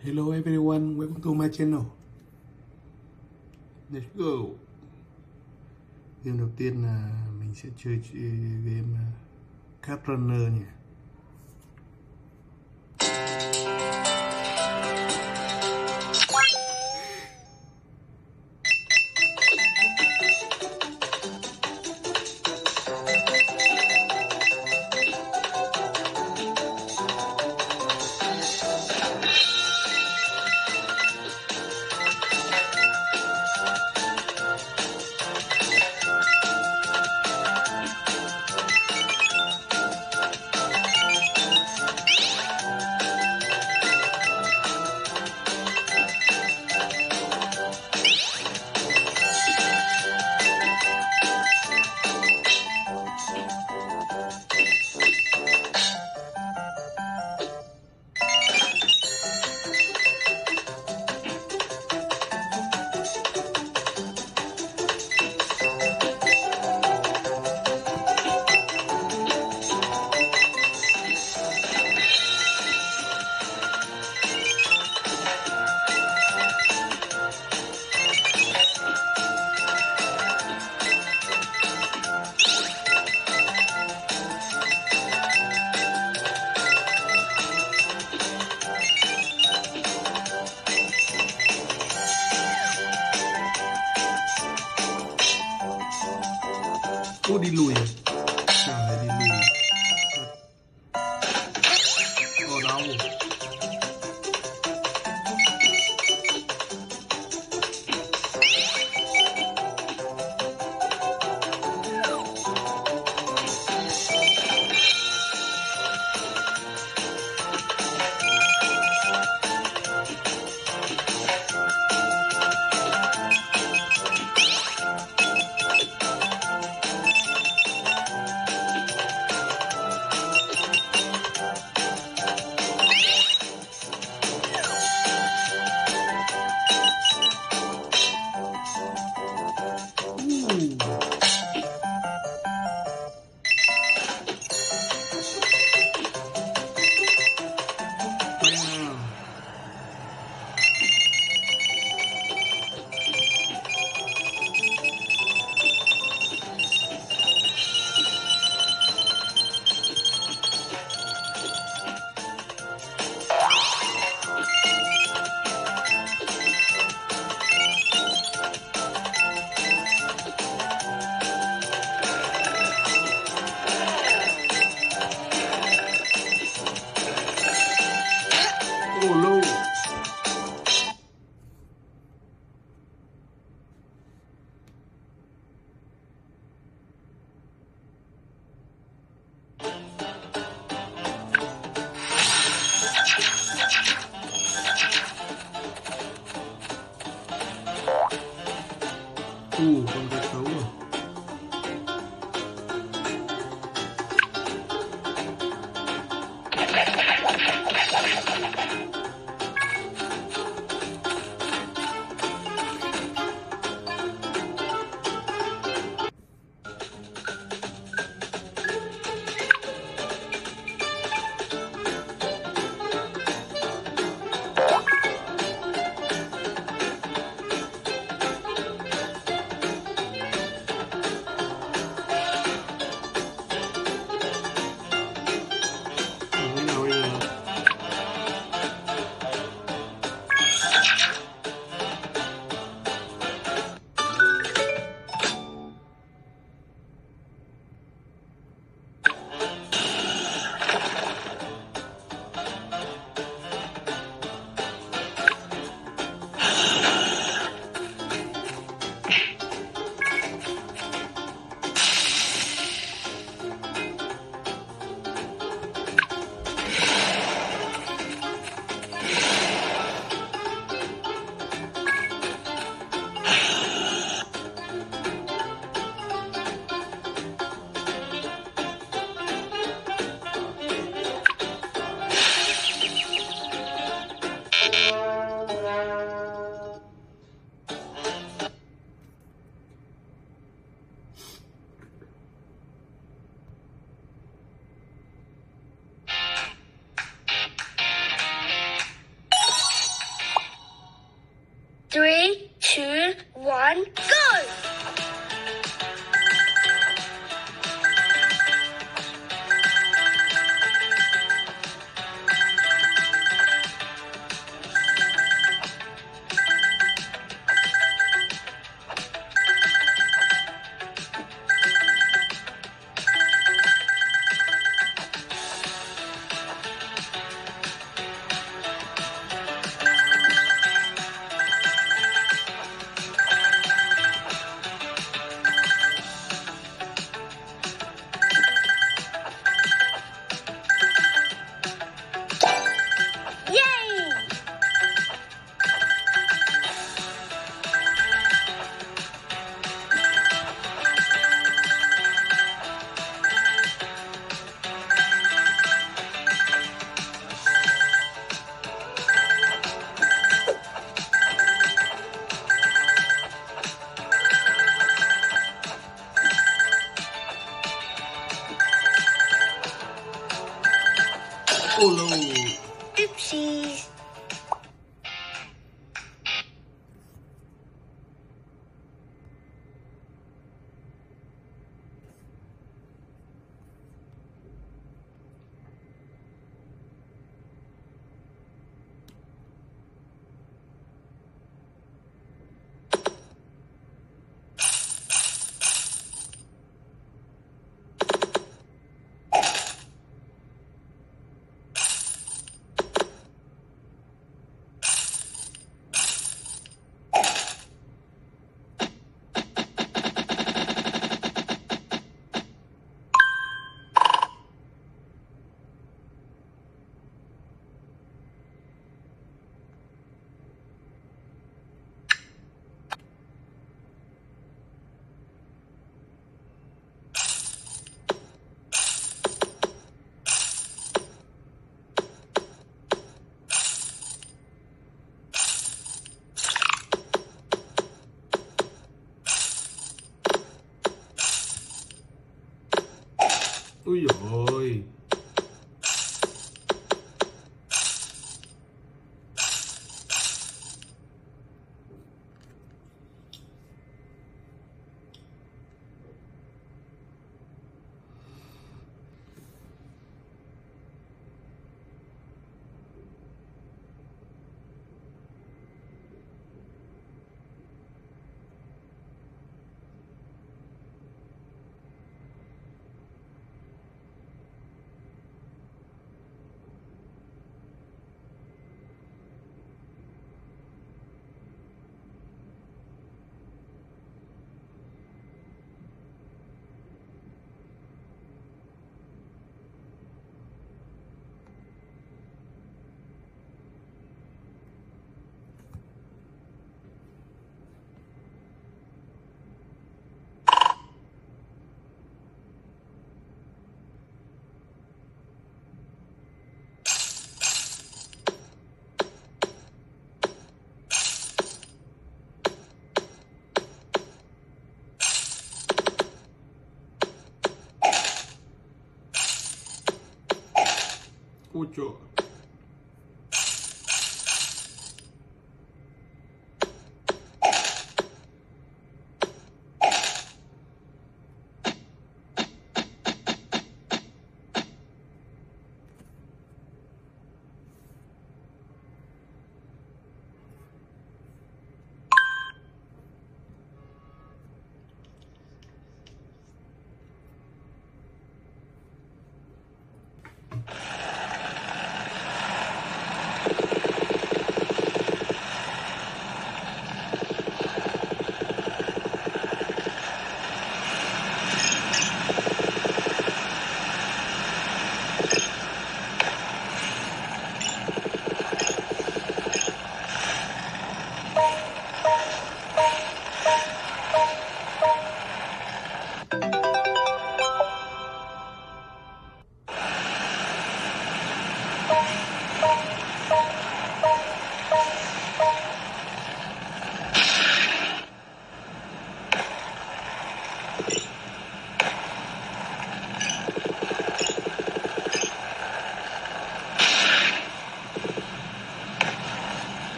Hello everyone, welcome to my channel. Let's go. Game đầu tiên là mình sẽ chơi game uh, Cap Runner nhỉ. dilui. 可恶 Oopsies. escucho